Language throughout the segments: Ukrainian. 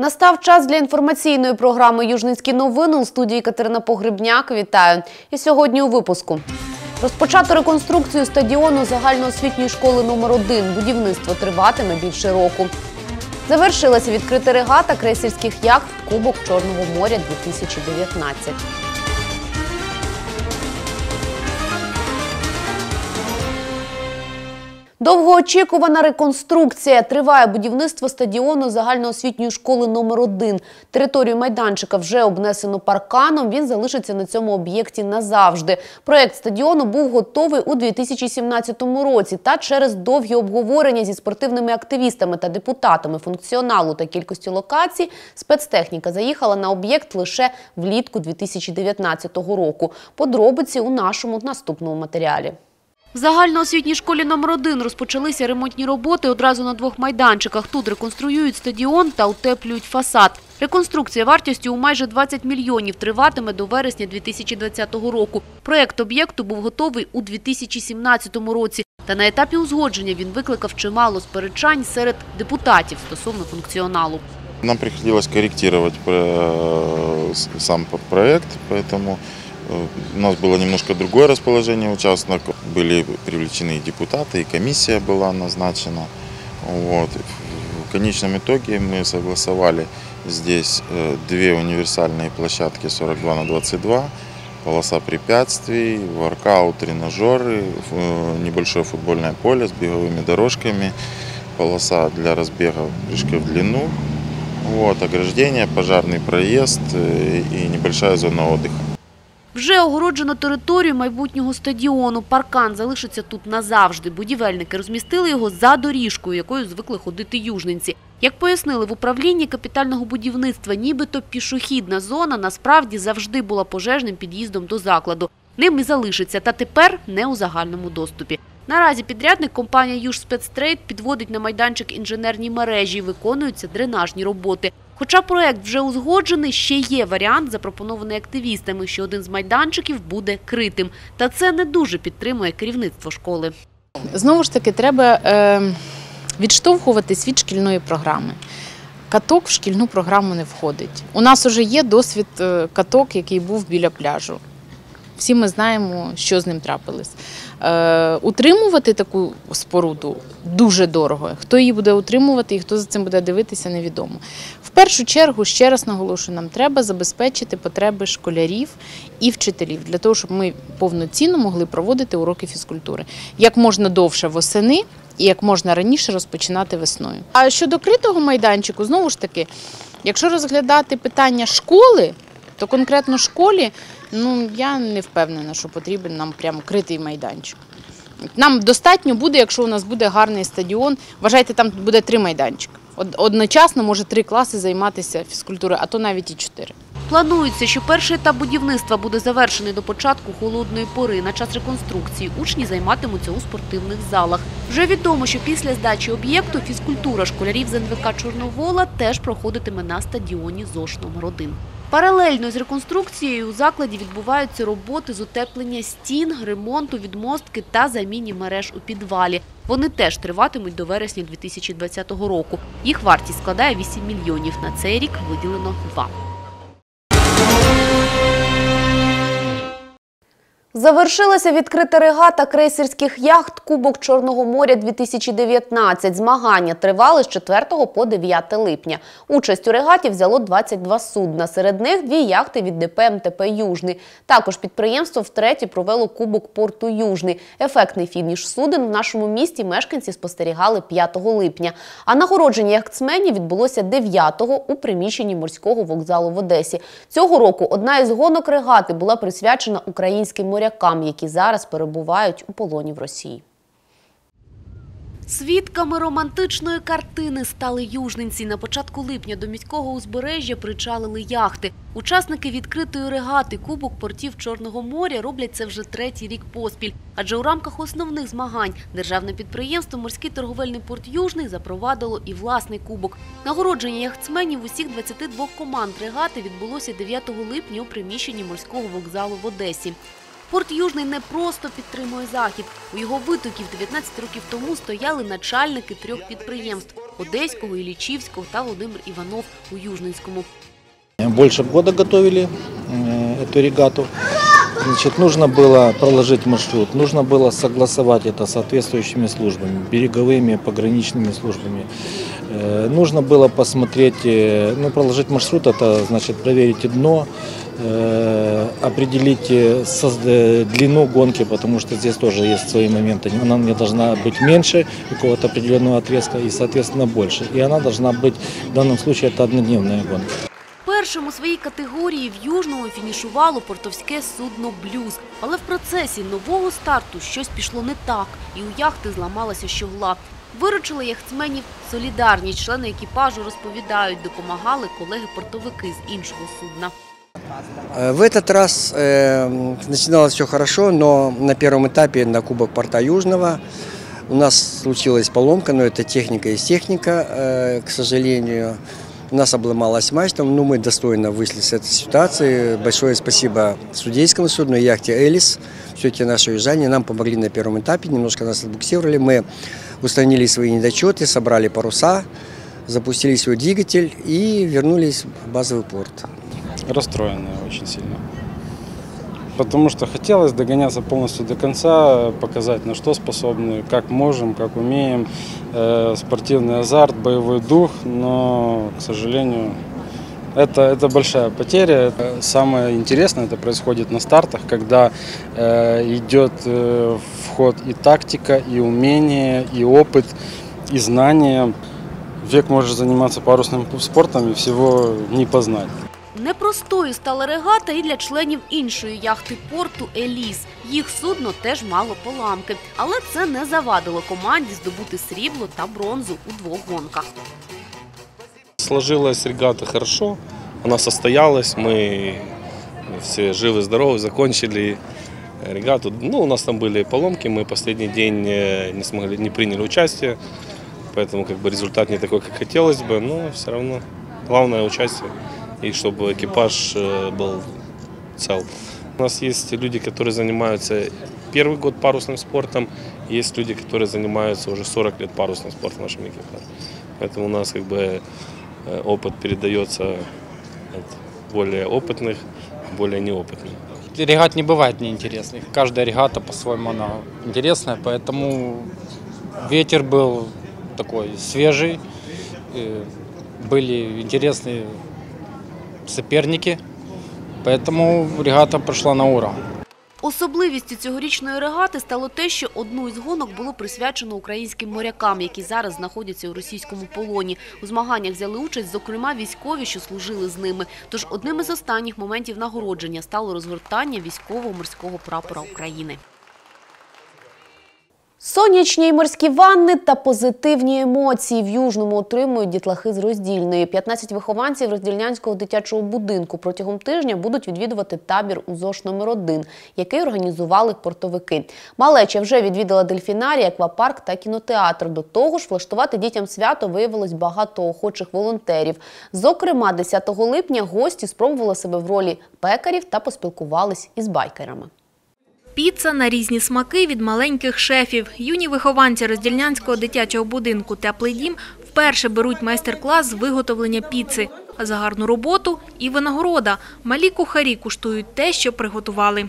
Настав час для інформаційної програми Южницькі новини у студії Катерина Погребняк. Вітаю. І сьогодні у випуску. Розпочато реконструкцію стадіону загальноосвітньої школи номер 1 Будівництво триватиме більше року. Завершилася відкрита регата крейсерських яхт Кубок Чорного моря 2019. Довгоочікувана реконструкція. Триває будівництво стадіону загальноосвітньої школи номер 1 Територію майданчика вже обнесено парканом. Він залишиться на цьому об'єкті назавжди. Проект стадіону був готовий у 2017 році. Та через довгі обговорення зі спортивними активістами та депутатами функціоналу та кількості локацій спецтехніка заїхала на об'єкт лише влітку 2019 року. Подробиці у нашому наступному матеріалі. В загальноосвітній школі номер 1 розпочалися ремонтні роботи одразу на двох майданчиках. Тут реконструюють стадіон та утеплюють фасад. Реконструкція вартістю у майже 20 мільйонів триватиме до вересня 2020 року. Проєкт об'єкту був готовий у 2017 році. Та на етапі узгодження він викликав чимало сперечань серед депутатів стосовно функціоналу. Нам приходилось корректировать э, с- сам п- проект, поэтому э, у нас было немножко другое расположение участников. Были привлечены и депутаты, и комиссия была назначена. Вот. В конечном итоге мы согласовали здесь э, две универсальные площадки 42 на 22, полоса препятствий, воркаут, тренажеры, э, небольшое футбольное поле с беговыми дорожками, полоса для разбега прыжка в длину, вот, ограждение, пожарный проезд э, и небольшая зона отдыха. Вже огороджено територію майбутнього стадіону. Паркан залишиться тут назавжди. Будівельники розмістили його за доріжкою, якою звикли ходити южненці. Як пояснили в управлінні капітального будівництва, нібито пішохідна зона насправді завжди була пожежним під'їздом до закладу. Ним і залишиться, та тепер не у загальному доступі. Наразі підрядник компанія «Южспецтрейд» підводить на майданчик інженерні мережі, виконуються дренажні роботи. Хоча проект вже узгоджений, ще є варіант, запропонований активістами, що один з майданчиків буде критим. Та це не дуже підтримує керівництво школи. Знову ж таки, треба е, відштовхуватись від шкільної програми. Каток в шкільну програму не входить. У нас вже є досвід е, каток, який був біля пляжу. Всі ми знаємо, що з ним трапилось. Е, утримувати таку споруду дуже дорого. Хто її буде утримувати і хто за цим буде дивитися, невідомо. В першу чергу, ще раз наголошую, нам треба забезпечити потреби школярів і вчителів для того, щоб ми повноцінно могли проводити уроки фізкультури як можна довше восени і як можна раніше розпочинати весною. А щодо критого майданчику, знову ж таки, якщо розглядати питання школи, то конкретно школі, ну я не впевнена, що потрібен нам прямо критий майданчик. Нам достатньо буде, якщо у нас буде гарний стадіон. Вважайте, там буде три майданчика. Одночасно може три класи займатися фізкультурою, а то навіть і чотири. Планується, що перший етап будівництва буде завершений до початку холодної пори. На час реконструкції учні займатимуться у спортивних залах. Вже відомо, що після здачі об'єкту фізкультура школярів з НВК Чорновола теж проходитиме на стадіоні ЗОШ номер 1 Паралельно з реконструкцією у закладі відбуваються роботи з утеплення стін, ремонту відмостки та заміні мереж у підвалі. Вони теж триватимуть до вересня 2020 року. Їх вартість складає 8 мільйонів. На цей рік виділено 2. Завершилася відкрита регата крейсерських яхт Кубок Чорного моря 2019. Змагання тривали з 4 по 9 липня. Участь у регаті взяло 22 судна. Серед них дві яхти від ДП МТП Южний. Також підприємство втретє провело Кубок порту Южний. Ефектний фініш суден в нашому місті мешканці спостерігали 5 липня. А нагородження яхтсменів відбулося 9-го у приміщенні морського вокзалу в Одесі. Цього року одна із гонок регати була присвячена українським морякам, які зараз перебувають у полоні в Росії. Свідками романтичної картини стали южненці. На початку липня до міського узбережжя причалили яхти. Учасники відкритої регати Кубок портів Чорного моря роблять це вже третій рік поспіль. Адже у рамках основних змагань державне підприємство Морський торговельний порт Южний запровадило і власний кубок. Нагородження яхтсменів усіх 22 команд регати відбулося 9 липня у приміщенні морського вокзалу в Одесі. Порт Южний не просто підтримує захід. У його витоків 19 років тому стояли начальники трьох підприємств. Одеського, Іллічівського та Володимир Іванов у Южненському. Больше года готовили э, эту регату. Значит, нужно было проложить маршрут, нужно было согласовать это с соответствующими службами, береговыми, пограничными службами. Э, Нужно было посмотреть, э, ну, проложить маршрут, это значит проверить и дно, э, определить э, соз- э, длину гонки, потому что здесь тоже есть свои моменты. Она не должна быть меньше какого-то определенного отрезка и, соответственно, больше. И она должна быть, в данном случае, это однодневная гонка. Першим у своїй категорії в Южному фінішувало портовське судно «Блюз». Але в процесі нового старту щось пішло не так, і у яхти зламалася щогла. Виручили яхтсменів солідарність. Члени екіпажу розповідають, допомагали колеги-портовики з іншого судна. Э, В этот раз э, начиналось все хорошо, но на первом этапе на Кубок Порта Южного у нас случилась поломка, но это техника есть техника, э, к сожалению. У нас обломалась мачта, но мы достойно вышли с этой ситуации. Большое спасибо судейскому судну яхте «Элис». Все-таки наши уезжане нам помогли на первом этапе, немножко нас отбуксировали. Мы устранили свои недочеты, собрали паруса, запустили свой двигатель и вернулись в базовый порт. Расстроенные очень сильно. Потому что хотелось догоняться полностью до конца, показать на что способны, как можем, как умеем. Э, спортивный азарт, боевой дух, но, к сожалению, это, это большая потеря. Самое интересное это происходит на стартах, когда э, идет э, в ход и тактика, и умение, и опыт, и знания. Век может заниматься парусным спортом и всего не познать. Непростою стала регата і для членів іншої яхти порту «Еліс». Їх судно теж мало поламки. Але це не завадило команді здобути срібло та бронзу у двох гонках. Сложилась регата хорошо, она состоялась, мы все живы-здоровы, закончили регату. Ну, у нас там были поломки, мы последний день э, не смогли, не приняли участие, поэтому как бы результат не такой, как хотелось бы, но все равно главное участие И чтобы экипаж э, был цел. У нас есть люди, которые занимаются первый год парусным спортом, есть люди, которые занимаются уже 40 лет парусным спортом в нашем экипаже. Поэтому у нас как бы э, опыт передается от более опытных более неопытным. регат не бывает неинтересных. Каждая регата по-своему она интересная, поэтому ветер был такой свежий, э, были интересные соперники, поэтому регата прошла на ура. Особливістю цьогорічної регати стало те, що одну із гонок було присвячено українським морякам, які зараз знаходяться у російському полоні. У змаганнях взяли участь, зокрема, військові, що служили з ними. Тож одним із останніх моментів нагородження стало розгортання військового морського прапора України. Сонячні й морські ванни та позитивні емоції в Южному отримують дітлахи з роздільної. 15 вихованців роздільнянського дитячого будинку протягом тижня будуть відвідувати табір у ЗОШ номер 1 який організували портовики. Малеча вже відвідала дельфінарій, аквапарк та кінотеатр. До того ж, влаштувати дітям свято виявилось багато охочих волонтерів. Зокрема, 10 липня гості спробували себе в ролі пекарів та поспілкувались із байкерами. Піца на різні смаки від маленьких шефів. Юні вихованці роздільнянського дитячого будинку «Теплий дім» вперше беруть майстер-клас з виготовлення піци. А за гарну роботу і винагорода. Малі кухарі куштують те, що приготували.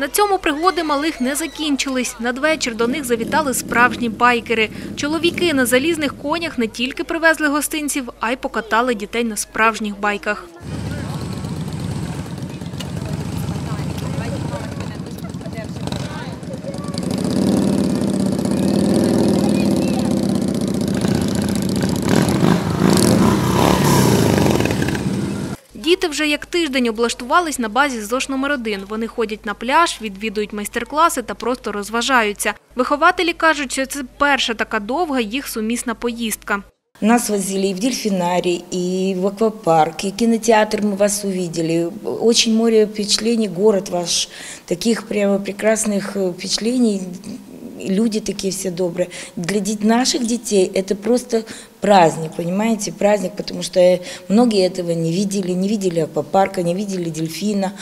На цьому пригоди малих не закінчились. Надвечір до них завітали справжні байкери. Чоловіки на залізних конях не тільки привезли гостинців, а й покатали дітей на справжніх байках. вже як тиждень облаштувались на базі ЗОШ номер 1 Вони ходять на пляж, відвідують майстер-класи та просто розважаються. Вихователі кажуть, що це перша така довга їх сумісна поїздка. Нас возили и в дельфинарий, и в аквапарк, и кинотеатр мы вас увидели. Очень море впечатлений, город ваш, таких прямо прекрасных э, впечатлений. И Люди такие все добрые. Для дет- наших детей это просто праздник, понимаете, праздник, потому что многие этого не видели, не видели аквапарка, не видели дельфина,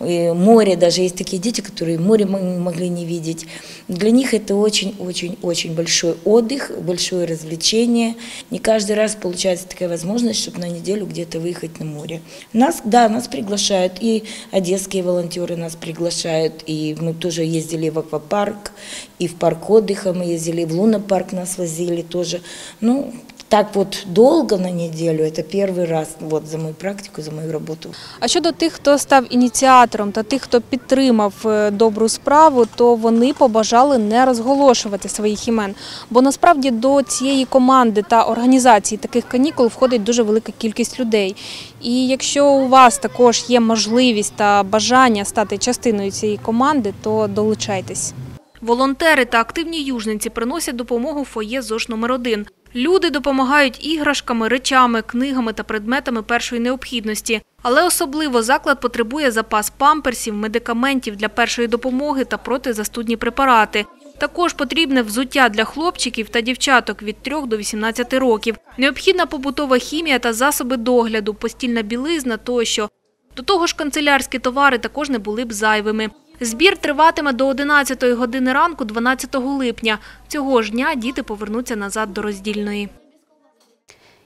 море, даже есть такие дети, которые море могли не видеть. Для них это очень-очень-очень большой отдых, большое развлечение. Не каждый раз получается такая возможность, чтобы на неделю где-то выехать на море. Нас, да, нас приглашают, и одесские волонтеры нас приглашают, и мы тоже ездили в аквапарк, и в парк отдыха мы ездили, и в лунопарк нас возили тоже. Ну, так вот долго на неделю, это первый раз вот за мою практику, за мою работу. А щодо тих, хто став ініціатором та тих, хто підтримав е, добру справу, то вони побажали не розголошувати своїх імен. Бо насправді до цієї команди та організації таких канікул входить дуже велика кількість людей. І якщо у вас також є можливість та бажання стати частиною цієї команди, то долучайтесь. Волонтери та активні южниці приносять допомогу фоє ЗОЖ номер 1 Люди допомагають іграшками, речами, книгами та предметами першої необхідності. Але особливо заклад потребує запас памперсів, медикаментів для першої допомоги та протизастудні препарати. Також потрібне взуття для хлопчиків та дівчаток від 3 до 18 років. Необхідна побутова хімія та засоби догляду, постільна білизна тощо. До того ж, канцелярські товари також не були б зайвими. Збір триватиме до 11 години ранку 12 липня. Цього ж дня діти повернуться назад до роздільної.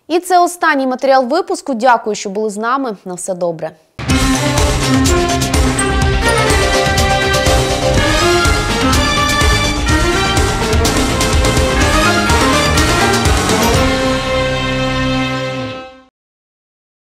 І це останній матеріал випуску. Дякую, що були з нами. На все добре.